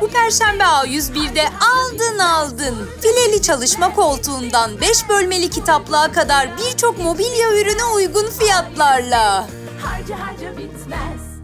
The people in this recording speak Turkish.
Bu perşembe A101'de aldın aldın. Fileli çalışma koltuğundan 5 bölmeli kitaplığa kadar birçok mobilya ürünü uygun fiyatlarla. Harca harca bitmez